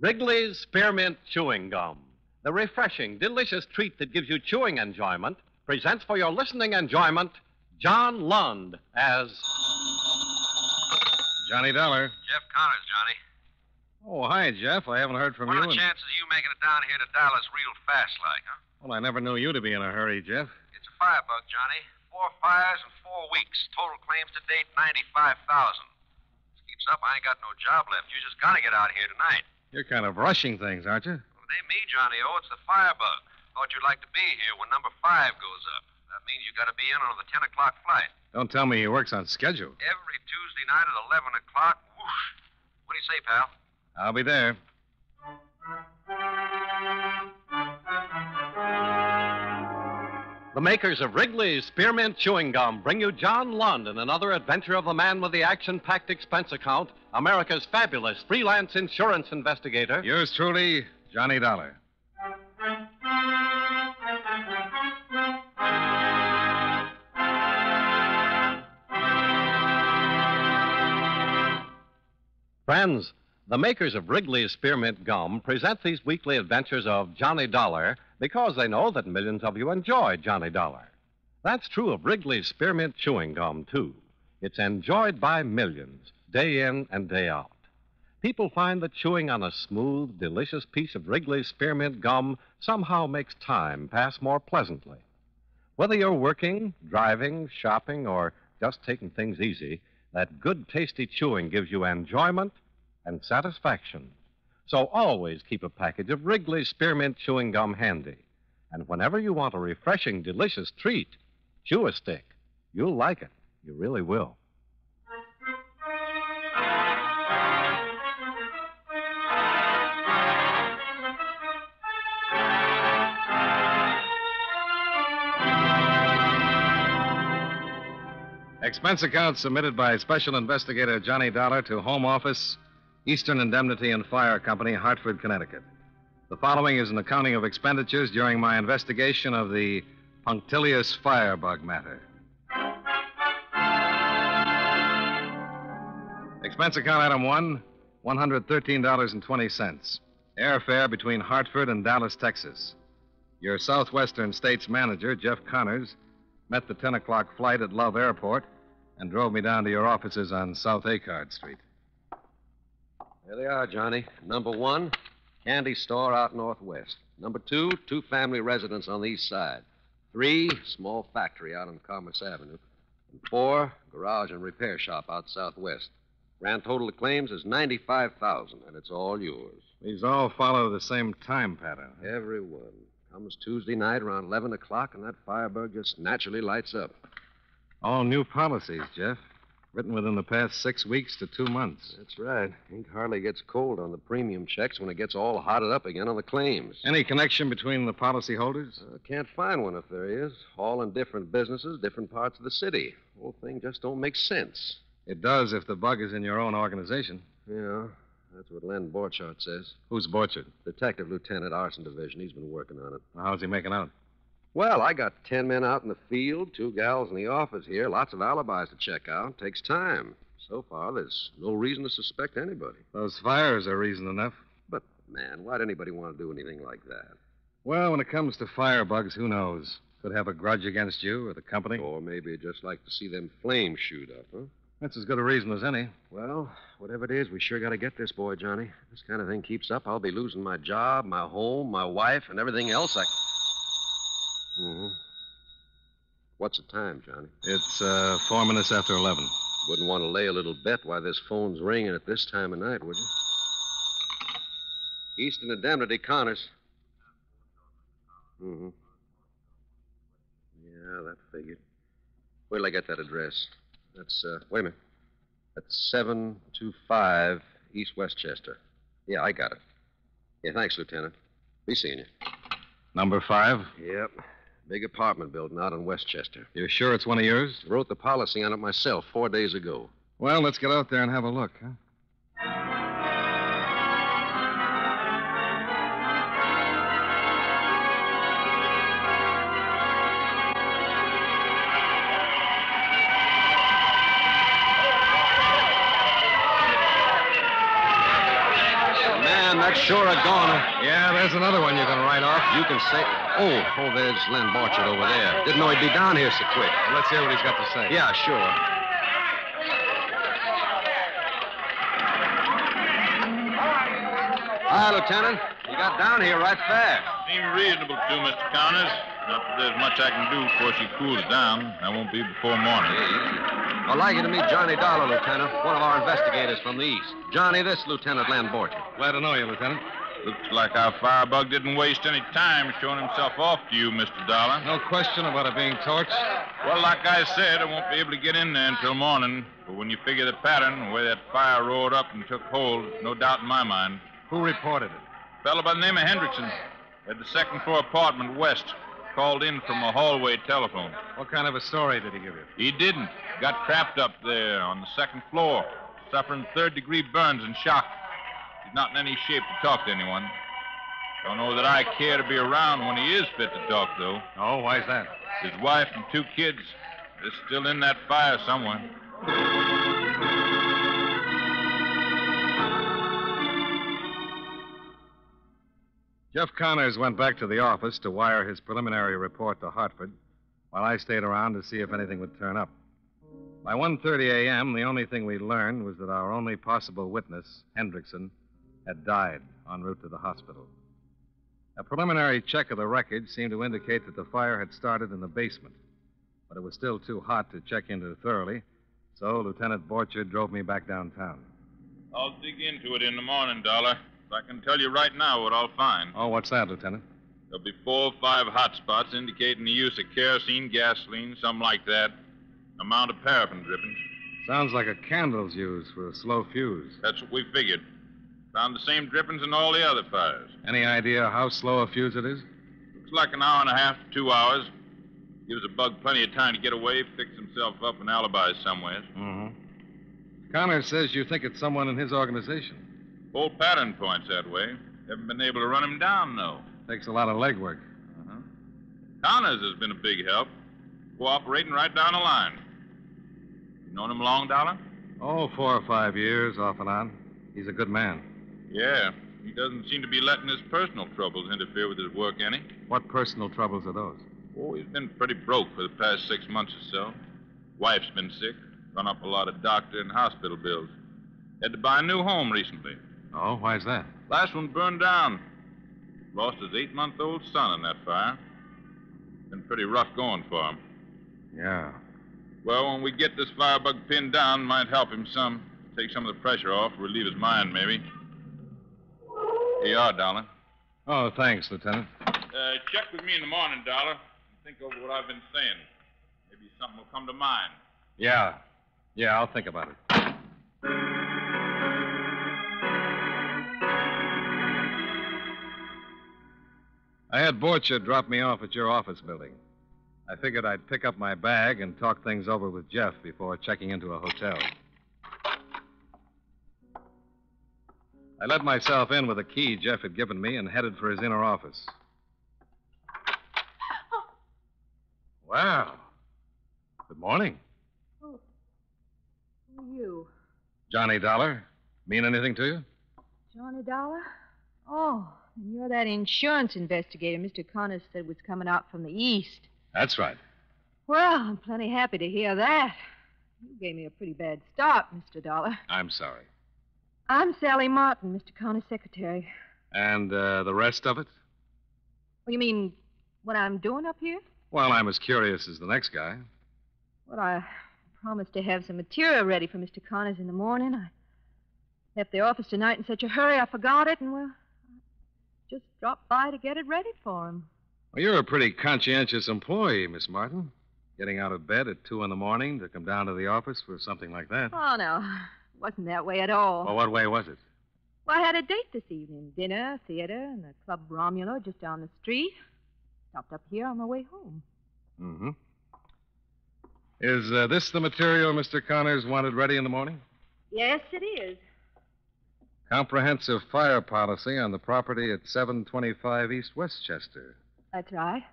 Wrigley's Spearmint Chewing Gum, the refreshing, delicious treat that gives you chewing enjoyment, presents for your listening enjoyment John Lund as. Johnny Dollar. Jeff Connors, Johnny. Oh, hi, Jeff. I haven't heard from what you. are the in- chances of you making it down here to Dallas real fast like, huh? Well, I never knew you to be in a hurry, Jeff. It's a firebug, Johnny. Four fires in four weeks. Total claims to date, 95000 This keeps up, I ain't got no job left. You just gotta get out here tonight. You're kind of rushing things, aren't you? Well, ain't me, Johnny O. It's the firebug. Thought you'd like to be here when number five goes up. That means you gotta be in on the 10 o'clock flight. Don't tell me he works on schedule. Every Tuesday night at 11 o'clock, whoosh. What do you say, pal? I'll be there. The makers of Wrigley's Spearmint Chewing Gum bring you John Lund in another adventure of the man with the action packed expense account, America's fabulous freelance insurance investigator. Yours truly, Johnny Dollar. Friends, the makers of Wrigley's Spearmint Gum present these weekly adventures of Johnny Dollar because they know that millions of you enjoy Johnny Dollar. That's true of Wrigley's Spearmint Chewing Gum, too. It's enjoyed by millions, day in and day out. People find that chewing on a smooth, delicious piece of Wrigley's Spearmint Gum somehow makes time pass more pleasantly. Whether you're working, driving, shopping, or just taking things easy, that good, tasty chewing gives you enjoyment and satisfaction. So always keep a package of Wrigley's Spearmint Chewing Gum handy. And whenever you want a refreshing, delicious treat, chew a stick. You'll like it. You really will. Expense account submitted by Special Investigator Johnny Dollar to Home Office, Eastern Indemnity and Fire Company, Hartford, Connecticut. The following is an accounting of expenditures during my investigation of the punctilious firebug matter. Expense account item one $113.20. Airfare between Hartford and Dallas, Texas. Your Southwestern States manager, Jeff Connors, met the 10 o'clock flight at Love Airport and drove me down to your offices on South Akard Street. There they are, Johnny. Number one, candy store out northwest. Number two, two family residence on the east side. Three, small factory out on Commerce Avenue. And four, garage and repair shop out southwest. Grand total of claims is 95000 and it's all yours. These all follow the same time pattern. Every one. Comes Tuesday night around 11 o'clock, and that firebug just naturally lights up. All new policies, Jeff. Written within the past six weeks to two months. That's right. Ink hardly gets cold on the premium checks when it gets all hotted up again on the claims. Any connection between the policy holders? Uh, can't find one if there is. All in different businesses, different parts of the city. Whole thing just don't make sense. It does if the bug is in your own organization. Yeah, that's what Len Borchardt says. Who's Borchardt? Detective Lieutenant, Arson Division. He's been working on it. How's he making out? Well, I got ten men out in the field, two gals in the office here, lots of alibis to check out. Takes time. So far, there's no reason to suspect anybody. Those fires are reason enough. But, man, why'd anybody want to do anything like that? Well, when it comes to firebugs, who knows? Could have a grudge against you or the company. Or maybe just like to see them flames shoot up, huh? That's as good a reason as any. Well, whatever it is, we sure got to get this boy, Johnny. If this kind of thing keeps up, I'll be losing my job, my home, my wife, and everything else I. Mm-hmm. What's the time, Johnny? It's uh, four minutes after 11. Wouldn't want to lay a little bet why this phone's ringing at this time of night, would you? Eastern Indemnity, Connors. Mm-hmm. Yeah, that figured. Till I get that address. That's, uh, wait a minute. That's 725 East Westchester. Yeah, I got it. Yeah, thanks, Lieutenant. Be seeing you. Number five? Yep. Big apartment building out in Westchester. You're sure it's one of yours? Wrote the policy on it myself four days ago. Well, let's get out there and have a look, huh? That's sure a goner. Yeah, there's another one you can write off. You can say. Oh, oh, there's Len Borchard over there. Didn't know he'd be down here so quick. Let's hear what he's got to say. Yeah, sure. Hi, Lieutenant. You got down here right fast. Seemed reasonable to, Mr. Connors. Not that there's much I can do before she cools down. That won't be before morning. I'd like you to meet Johnny Dollar, Lieutenant, one of our investigators from the East. Johnny, this Lieutenant Len Borchard. Glad to know you, Lieutenant. Looks like our firebug didn't waste any time showing himself off to you, Mr. Dollar. No question about it being torched. Well, like I said, I won't be able to get in there until morning. But when you figure the pattern, where that fire roared up and took hold, no doubt in my mind. Who reported it? A fellow by the name of Hendrickson at the second floor apartment west called in from a hallway telephone. What kind of a story did he give you? He didn't. Got trapped up there on the second floor, suffering third degree burns and shock. He's not in any shape to talk to anyone. Don't know that I care to be around when he is fit to talk, though. Oh, why's that? His wife and two kids, they're still in that fire somewhere. Jeff Connors went back to the office to wire his preliminary report to Hartford, while I stayed around to see if anything would turn up. By 1:30 a.m., the only thing we learned was that our only possible witness, Hendrickson, had died en route to the hospital. A preliminary check of the record seemed to indicate that the fire had started in the basement, but it was still too hot to check into thoroughly, so Lieutenant Borchard drove me back downtown. I'll dig into it in the morning, Dollar. I can tell you right now what I'll find. Oh, what's that, Lieutenant? There'll be four or five hot spots indicating the use of kerosene, gasoline, something like that. Amount of paraffin drippings. Sounds like a candle's used for a slow fuse. That's what we figured. Found the same drippings in all the other fires. Any idea how slow a fuse it is? Looks like an hour and a half to two hours. Gives a bug plenty of time to get away, fix himself up, and alibi somewhere. Mm-hmm. Connor says you think it's someone in his organization. Whole pattern points that way. Haven't been able to run him down, though. Takes a lot of legwork. Uh-huh. Connors has been a big help. Cooperating right down the line. You known him long, Dollar? Oh, four or five years, off and on. He's a good man. Yeah. He doesn't seem to be letting his personal troubles interfere with his work any. What personal troubles are those? Oh, he's been pretty broke for the past six months or so. Wife's been sick, run up a lot of doctor and hospital bills. Had to buy a new home recently. Oh, why's that? Last one burned down. Lost his eight month old son in that fire. Been pretty rough going for him. Yeah. Well, when we get this firebug pinned down, might help him some. Take some of the pressure off, relieve his mind, maybe. Here you are, Dollar. Oh, thanks, Lieutenant. Uh, check with me in the morning, Dollar. Think over what I've been saying. Maybe something will come to mind. Yeah. Yeah, I'll think about it. I had Borchard drop me off at your office building. I figured I'd pick up my bag and talk things over with Jeff before checking into a hotel. I let myself in with a key Jeff had given me and headed for his inner office. Oh. Wow. Good morning. Oh, who are you? Johnny Dollar. Mean anything to you? Johnny Dollar? Oh, and you're that insurance investigator Mr. Connors said was coming out from the east. That's right. Well, I'm plenty happy to hear that. You gave me a pretty bad start, Mr. Dollar. I'm sorry. I'm Sally Martin, Mr. Connors' secretary. And uh, the rest of it? Well, you mean what I'm doing up here? Well, I'm as curious as the next guy. Well, I promised to have some material ready for Mr. Connors in the morning. I left the office tonight in such a hurry I forgot it, and well, just dropped by to get it ready for him. Well, you're a pretty conscientious employee, Miss Martin. Getting out of bed at two in the morning to come down to the office for something like that. Oh, no. It wasn't that way at all. Well, what way was it? Well, I had a date this evening. Dinner, theater, and the Club Romulo just down the street. Stopped up here on my way home. Mm-hmm. Is uh, this the material Mr. Connors wanted ready in the morning? Yes, it is. Comprehensive fire policy on the property at 725 East Westchester. That's right.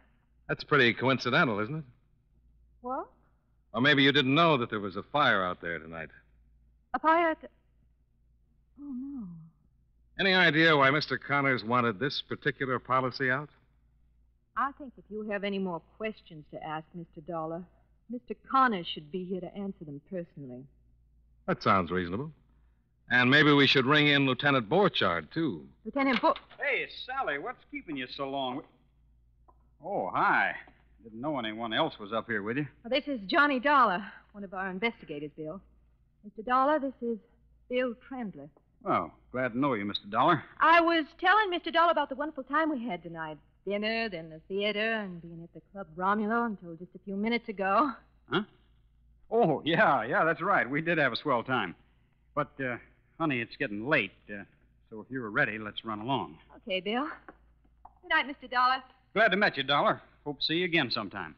That's pretty coincidental, isn't it? What? Or maybe you didn't know that there was a fire out there tonight. A fire at the... Oh, no. Any idea why Mr. Connors wanted this particular policy out? I think if you have any more questions to ask, Mr. Dollar, Mr. Connors should be here to answer them personally. That sounds reasonable. And maybe we should ring in Lieutenant Borchardt, too. Lieutenant Bo- Hey, Sally, what's keeping you so long? Oh, hi. Didn't know anyone else was up here with you. Well, this is Johnny Dollar, one of our investigators, Bill. Mr. Dollar, this is Bill Trendler. Oh, glad to know you, Mr. Dollar. I was telling Mr. Dollar about the wonderful time we had tonight. Dinner, then the theater, and being at the Club Romulo until just a few minutes ago. Huh? Oh, yeah, yeah, that's right. We did have a swell time. But, uh, honey, it's getting late. Uh, so if you're ready, let's run along. Okay, Bill. Good night, Mr. Dollar. Glad to meet you, Dollar. Hope to see you again sometime.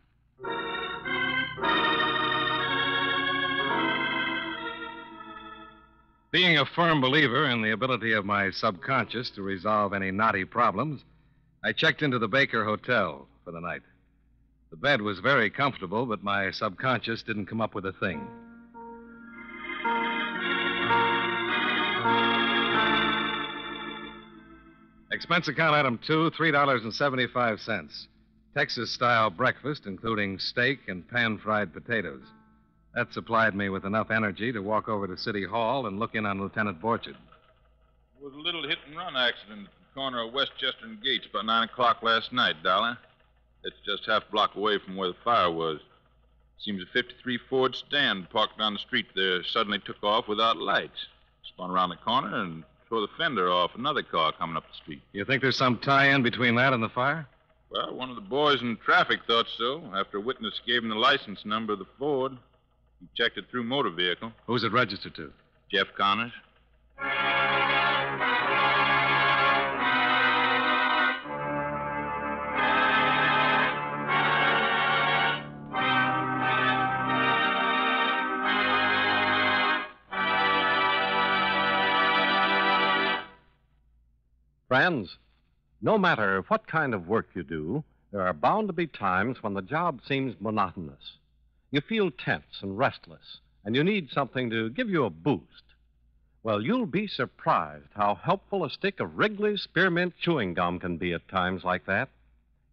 Being a firm believer in the ability of my subconscious to resolve any knotty problems, I checked into the Baker Hotel for the night. The bed was very comfortable, but my subconscious didn't come up with a thing. Expense account item two, $3.75. Texas style breakfast, including steak and pan fried potatoes. That supplied me with enough energy to walk over to City Hall and look in on Lieutenant Borchard. There was a little hit and run accident at the corner of Westchester and Gates about 9 o'clock last night, Dollar. It's just half a block away from where the fire was. Seems a 53 Ford stand parked down the street there suddenly took off without lights. Spun around the corner and tore the fender off another car coming up the street. You think there's some tie in between that and the fire? Well, one of the boys in traffic thought so after a witness gave him the license number of the Ford. He checked it through motor vehicle. Who's it registered to? Jeff Connors. Friends, no matter what kind of work you do, there are bound to be times when the job seems monotonous. You feel tense and restless, and you need something to give you a boost. Well, you'll be surprised how helpful a stick of Wrigley's Spearmint chewing gum can be at times like that.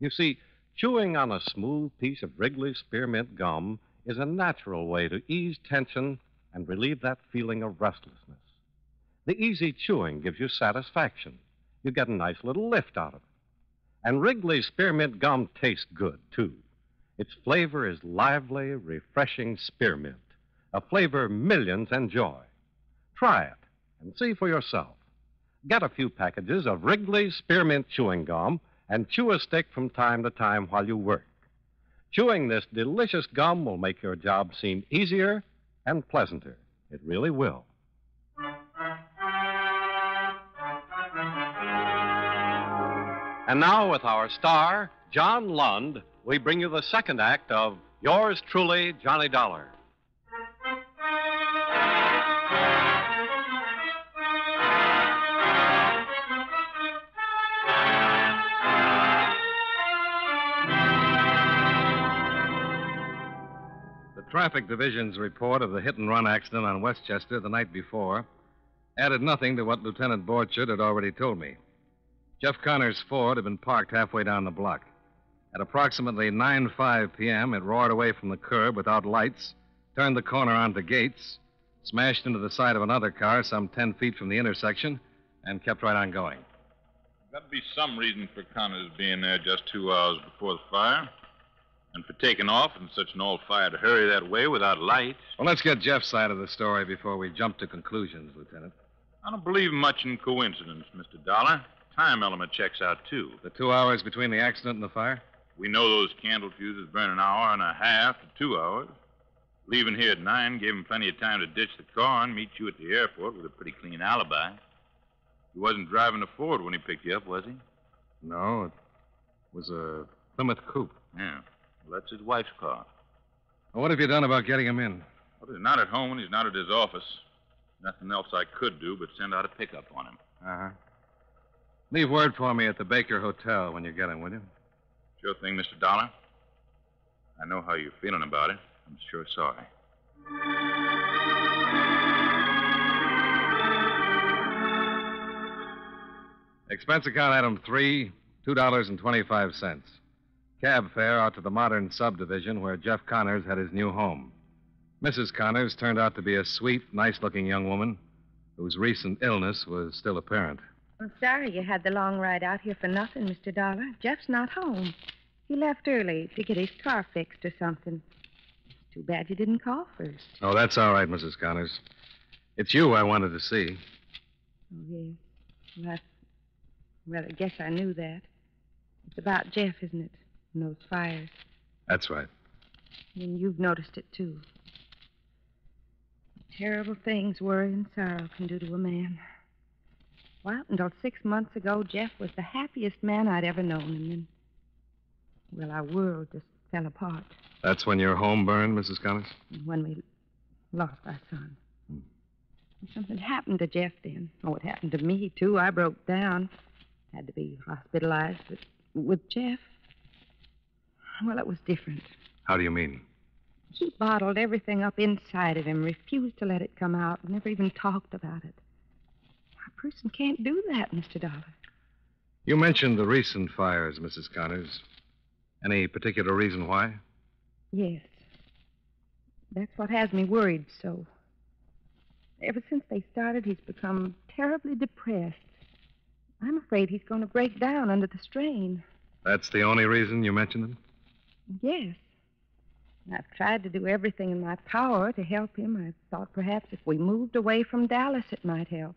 You see, chewing on a smooth piece of Wrigley's Spearmint gum is a natural way to ease tension and relieve that feeling of restlessness. The easy chewing gives you satisfaction. You get a nice little lift out of it. And Wrigley's Spearmint gum tastes good, too. Its flavor is lively, refreshing spearmint, a flavor millions enjoy. Try it and see for yourself. Get a few packages of Wrigley's Spearmint chewing gum and chew a stick from time to time while you work. Chewing this delicious gum will make your job seem easier and pleasanter. It really will. And now, with our star, John Lund, we bring you the second act of Yours Truly, Johnny Dollar. The traffic division's report of the hit and run accident on Westchester the night before added nothing to what Lieutenant Borchard had already told me. Jeff Connor's Ford had been parked halfway down the block. At approximately 9.05 p.m., it roared away from the curb without lights, turned the corner onto Gates, smashed into the side of another car some 10 feet from the intersection, and kept right on going. That'd be some reason for Connors being there just two hours before the fire. And for taking off in such an all fired hurry that way without lights. Well, let's get Jeff's side of the story before we jump to conclusions, Lieutenant. I don't believe much in coincidence, Mr. Dollar. Time element checks out, too. The two hours between the accident and the fire? We know those candle fuses burn an hour and a half to two hours. Leaving here at nine gave him plenty of time to ditch the car and meet you at the airport with a pretty clean alibi. He wasn't driving a Ford when he picked you up, was he? No, it was a Plymouth coupe. Yeah. Well, that's his wife's car. Well, what have you done about getting him in? Well, he's not at home and he's not at his office. Nothing else I could do but send out a pickup on him. Uh huh. Leave word for me at the Baker Hotel when you get him, will you? Sure thing, Mr. Dollar. I know how you're feeling about it. I'm sure sorry. Expense account item three, $2.25. Cab fare out to the modern subdivision where Jeff Connors had his new home. Mrs. Connors turned out to be a sweet, nice looking young woman whose recent illness was still apparent. I'm sorry you had the long ride out here for nothing, Mr. Dollar. Jeff's not home. He left early to get his car fixed or something. It's too bad you didn't call first. Oh, that's all right, Mrs. Connors. It's you I wanted to see. Oh, yes. Well, I, well, I guess I knew that. It's about Jeff, isn't it? And those fires. That's right. And you've noticed it, too. Terrible things worry and sorrow can do to a man. Well, until six months ago, Jeff was the happiest man I'd ever known, and then, well, our world just fell apart That's when your home burned, Mrs. Connors? when we lost our son. Hmm. Something happened to Jeff then. Oh, it happened to me, too. I broke down. Had to be hospitalized. But with Jeff, well, it was different. How do you mean? He bottled everything up inside of him, refused to let it come out, never even talked about it. Person can't do that, Mr. Dollar. You mentioned the recent fires, Mrs. Connors. Any particular reason why? Yes. That's what has me worried so. Ever since they started, he's become terribly depressed. I'm afraid he's going to break down under the strain. That's the only reason you mentioned it? Yes. I've tried to do everything in my power to help him. I thought perhaps if we moved away from Dallas, it might help.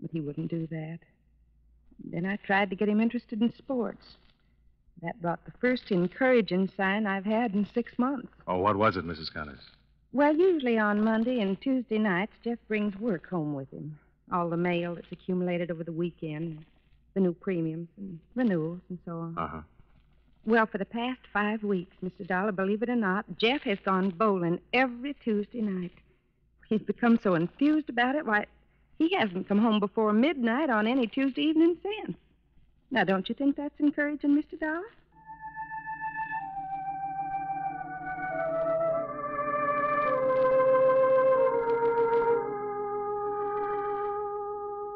But he wouldn't do that. Then I tried to get him interested in sports. That brought the first encouraging sign I've had in six months. Oh, what was it, Mrs. Connors? Well, usually on Monday and Tuesday nights, Jeff brings work home with him. All the mail that's accumulated over the weekend, the new premiums and renewals and so on. Uh huh. Well, for the past five weeks, Mr. Dollar, believe it or not, Jeff has gone bowling every Tuesday night. He's become so enthused about it, why, he hasn't come home before midnight on any Tuesday evening since. Now, don't you think that's encouraging, Mr. Dollar?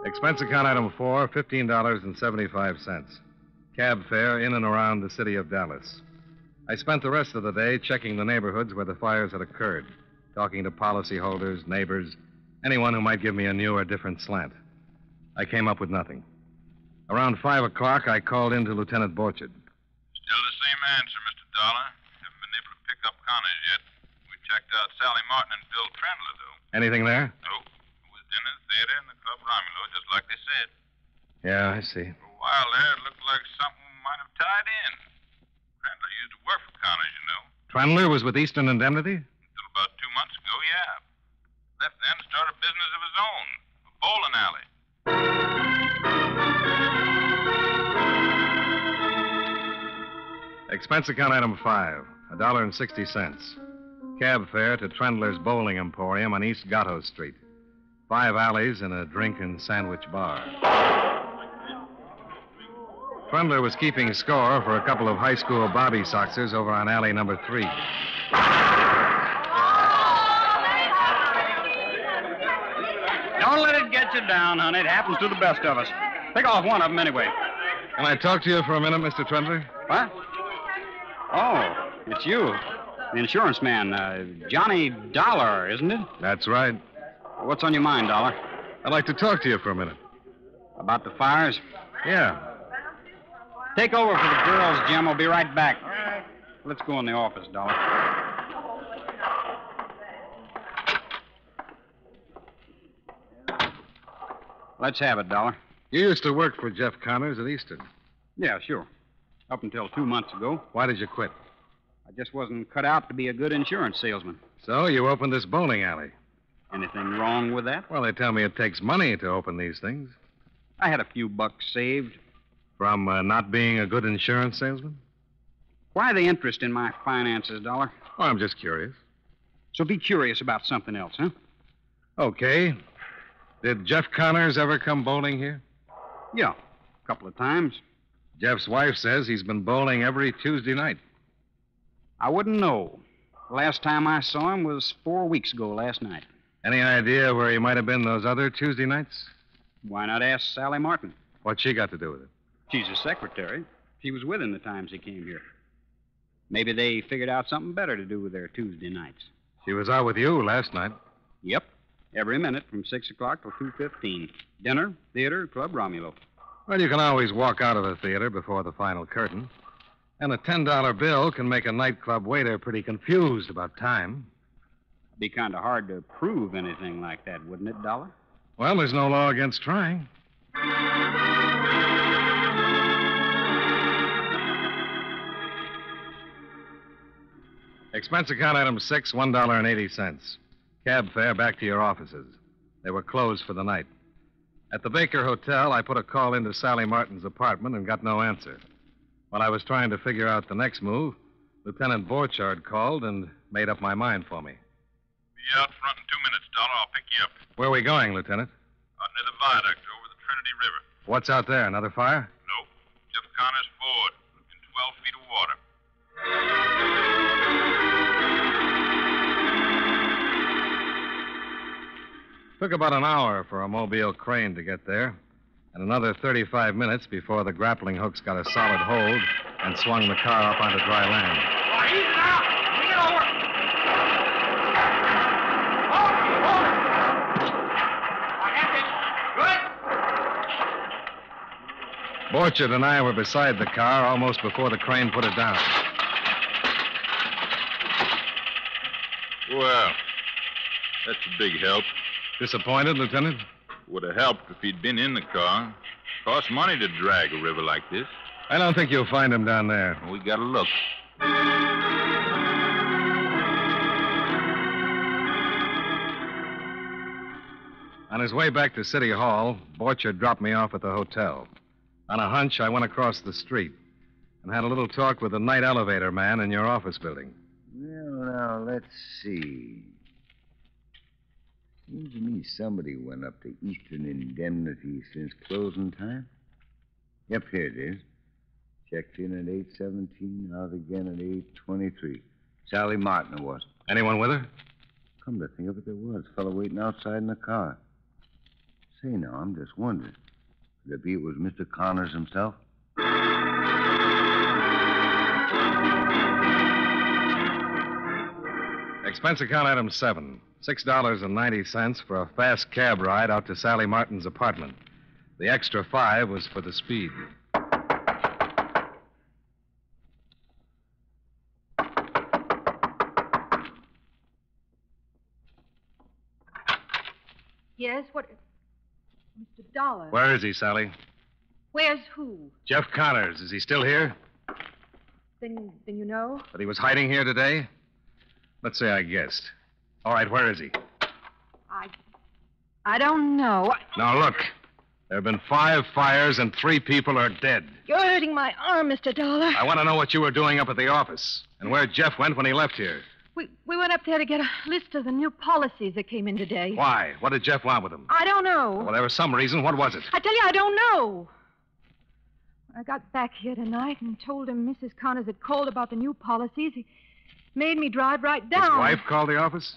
Expense account item four, $15.75. Cab fare in and around the city of Dallas. I spent the rest of the day checking the neighborhoods where the fires had occurred, talking to policyholders, neighbors, anyone who might give me a new or different slant. I came up with nothing. Around five o'clock, I called in to Lieutenant Borchard. Still the same answer, Mr. Dollar. Haven't been able to pick up Connors yet. We checked out Sally Martin and Bill Trendler, though. Anything there? Nope. It was dinner, theater, and the Club Romulo, just like they said. Yeah, I see. For a while there, it looked like something might have tied in. Trendler used to work for Connors, you know. Trendler was with Eastern Indemnity? Expense account item five, a dollar and sixty cents. Cab fare to Trendler's Bowling Emporium on East Gatto Street. Five alleys and a drink and sandwich bar. Trendler was keeping score for a couple of high school Bobby Soxers over on alley number three. Don't let it get you down, honey. It happens to the best of us. Pick off one of them anyway. Can I talk to you for a minute, Mr. Trendler? What? Oh, it's you. The insurance man, uh, Johnny Dollar, isn't it? That's right. What's on your mind, Dollar? I'd like to talk to you for a minute. About the fires? Yeah. Take over for the girls, Jim. We'll be right back. Let's go in the office, Dollar. Let's have it, Dollar. You used to work for Jeff Connors at Eastern. Yeah, sure. Up until two months ago, Why did you quit? I just wasn't cut out to be a good insurance salesman. So you opened this bowling alley. Anything wrong with that? Well, they tell me it takes money to open these things. I had a few bucks saved. From uh, not being a good insurance salesman? Why the interest in my finances, Dollar? Well, I'm just curious. So be curious about something else, huh? Okay. Did Jeff Connors ever come bowling here? Yeah, a couple of times. Jeff's wife says he's been bowling every Tuesday night. I wouldn't know. The last time I saw him was four weeks ago last night. Any idea where he might have been those other Tuesday nights? Why not ask Sally Martin? What's she got to do with it? She's his secretary. She was with him the times he came here. Maybe they figured out something better to do with their Tuesday nights. She was out with you last night. Yep. Every minute from 6 o'clock till 2.15. Dinner, theater, Club Romulo. Well, you can always walk out of a theater before the final curtain. And a $10 bill can make a nightclub waiter pretty confused about time. It'd Be kind of hard to prove anything like that, wouldn't it, Dollar? Well, there's no law against trying. Expense account item six, one dollar and eighty cents. Cab fare back to your offices. They were closed for the night. At the Baker Hotel, I put a call into Sally Martin's apartment and got no answer. While I was trying to figure out the next move, Lieutenant Borchardt called and made up my mind for me. Be out front in two minutes, Dollar. I'll pick you up. Where are we going, Lieutenant? Out near the viaduct over the Trinity River. What's out there? Another fire? Nope. Jeff Connor's Ford. In 12 feet of water. Took about an hour for a mobile crane to get there, and another 35 minutes before the grappling hooks got a solid hold and swung the car up onto dry land. I got it. Good. Borchard and I were beside the car almost before the crane put it down. Well, that's a big help. Disappointed, Lieutenant? Would have helped if he'd been in the car. Costs money to drag a river like this. I don't think you'll find him down there. We gotta look. On his way back to City Hall, Borchard dropped me off at the hotel. On a hunch, I went across the street and had a little talk with the night elevator man in your office building. Well, now, let's see. Seems to me somebody went up to Eastern Indemnity since closing time. Yep, here it is. Checked in at 8.17, out again at 8.23. Sally Martin it was. Anyone with her? Come to think of it, there was. a fellow waiting outside in the car. Say, now, I'm just wondering. Could it be it was Mr. Connors himself? Expense account item seven. Six dollars and ninety cents for a fast cab ride out to Sally Martin's apartment. The extra five was for the speed. Yes, what? Mr. Dollar. Where is he, Sally? Where's who? Jeff Connors. Is he still here? Then, then you know? That he was hiding here today? Let's say I guessed. All right, where is he? I, I don't know. I- Now, look. There have been five fires and three people are dead. You're hurting my arm, Mr. Dollar. I want to know what you were doing up at the office and where Jeff went when he left here. We, we went up there to get a list of the new policies that came in today. Why? What did Jeff want with them? I don't know. Well, there was some reason. What was it? I tell you, I don't know. I got back here tonight and told him Mrs. Connors had called about the new policies. He made me drive right down. His wife called the office?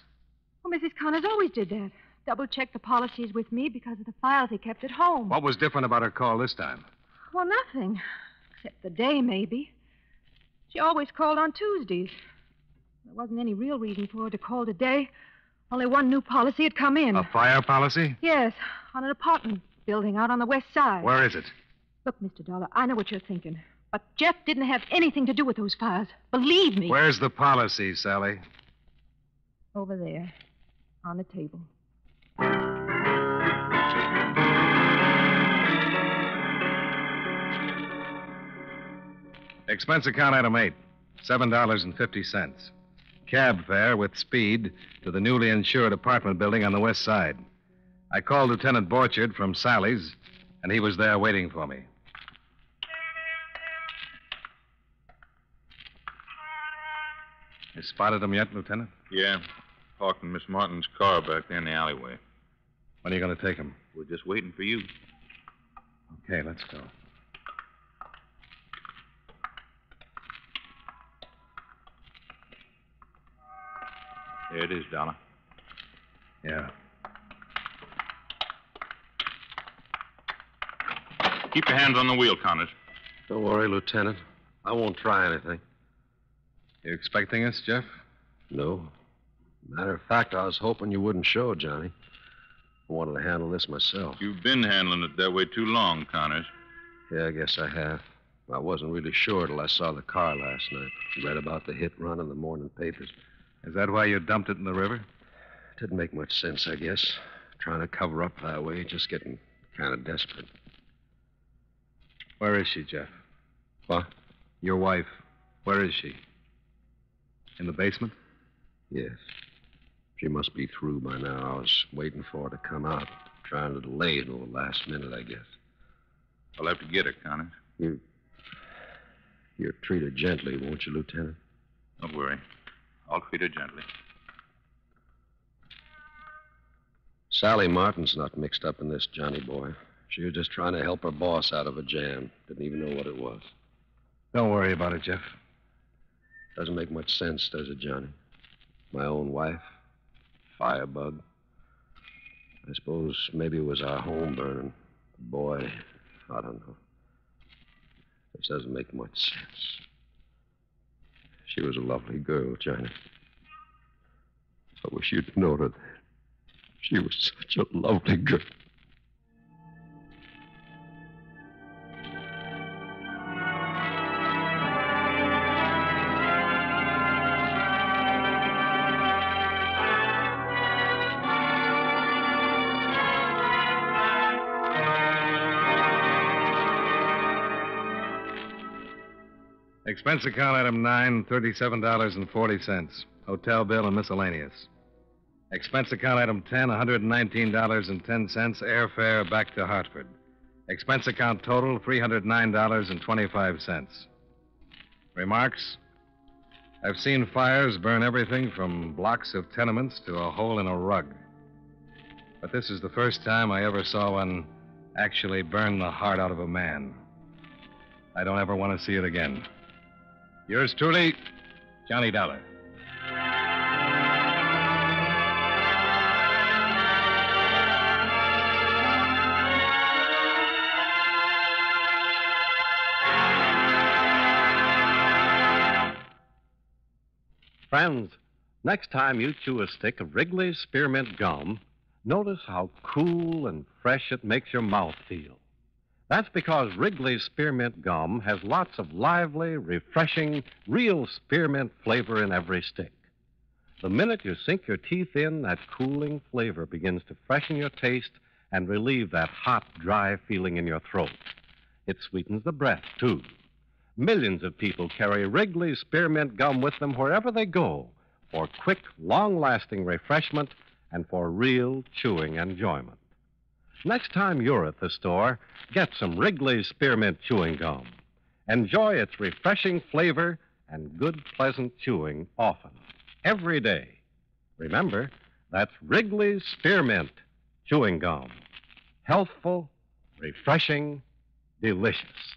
Well, Mrs. Connors always did that. Double checked the policies with me because of the files he kept at home. What was different about her call this time? Well, nothing. Except the day, maybe. She always called on Tuesdays. There wasn't any real reason for her to call today. Only one new policy had come in. A fire policy? Yes, on an apartment building out on the west side. Where is it? Look, Mr. Dollar, I know what you're thinking. But Jeff didn't have anything to do with those fires. Believe me. Where's the policy, Sally? Over there, on the table. Expense account item eight. Seven dollars and fifty cents. Cab fare with speed to the newly insured apartment building on the west side. I called Lieutenant Borchard from Sally's, and he was there waiting for me. You spotted him yet, Lieutenant? Yeah. Parked in Miss Martin's car back there in the alleyway. When are you going to take him? We're just waiting for you. Okay, let's go. There it is, Donna. Yeah. Keep your hands on the wheel, Connors. Don't worry, Lieutenant. I won't try anything. You expecting us, Jeff? No. Matter of fact, I was hoping you wouldn't show, Johnny. I wanted to handle this myself. You've been handling it that way too long, Connors. Yeah, I guess I have. I wasn't really sure till I saw the car last night. Read about the hit run in the morning papers. Is that why you dumped it in the river? Didn't make much sense, I guess. Trying to cover up that way, just getting kind of desperate. Where is she, Jeff? What? Your wife. Where is she? In the basement? Yes. She must be through by now. I was waiting for her to come out. Trying to delay it until the last minute, I guess. I'll have to get her, Connor. You. You'll treat her gently, won't you, Lieutenant? Don't worry. I'll treat her gently. Sally Martin's not mixed up in this, Johnny boy. She was just trying to help her boss out of a jam. Didn't even know what it was. Don't worry about it, Jeff. Doesn't make much sense, does it, Johnny? My own wife. Firebug. I suppose maybe it was our home burning. Boy, I don't know. This doesn't make much sense. She was a lovely girl, Johnny. I wish you'd known her. She was such a lovely girl. Expense account item nine, $37.40. Hotel bill and miscellaneous. Expense account item 10, $119.10. Airfare back to Hartford. Expense account total, $309.25. Remarks? I've seen fires burn everything from blocks of tenements to a hole in a rug. But this is the first time I ever saw one actually burn the heart out of a man. I don't ever want to see it again. Yours truly, Johnny Dollar. Friends, next time you chew a stick of Wrigley's Spearmint Gum, notice how cool and fresh it makes your mouth feel. That's because Wrigley's Spearmint Gum has lots of lively, refreshing, real spearmint flavor in every stick. The minute you sink your teeth in, that cooling flavor begins to freshen your taste and relieve that hot, dry feeling in your throat. It sweetens the breath, too. Millions of people carry Wrigley's Spearmint Gum with them wherever they go for quick, long lasting refreshment and for real chewing enjoyment. Next time you're at the store, get some Wrigley's Spearmint Chewing Gum. Enjoy its refreshing flavor and good, pleasant chewing often, every day. Remember, that's Wrigley's Spearmint Chewing Gum. Healthful, refreshing, delicious.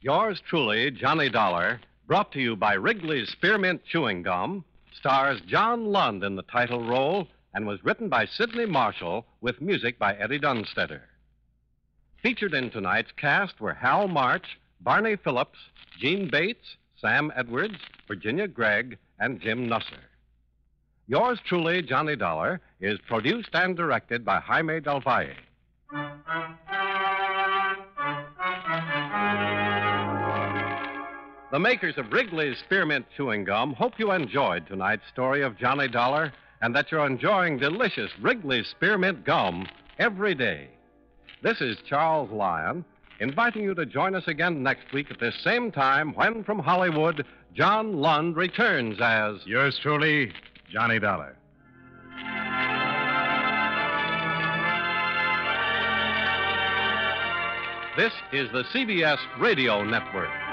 Yours truly, Johnny Dollar, brought to you by Wrigley's Spearmint Chewing Gum, stars John Lund in the title role and was written by Sidney Marshall with music by Eddie Dunstedter. Featured in tonight's cast were Hal March, Barney Phillips, Jeanne Bates, Sam Edwards, Virginia Gregg, and Jim Nusser. Yours truly, Johnny Dollar, is produced and directed by Jaime Del Valle. The makers of Wrigley's Spearmint Chewing Gum hope you enjoyed tonight's story of Johnny Dollar and that you're enjoying delicious Wrigley's Spearmint Gum every day. This is Charles Lyon inviting you to join us again next week at this same time when from Hollywood, John Lund returns as. Yours truly, Johnny Dollar. This is the CBS Radio Network.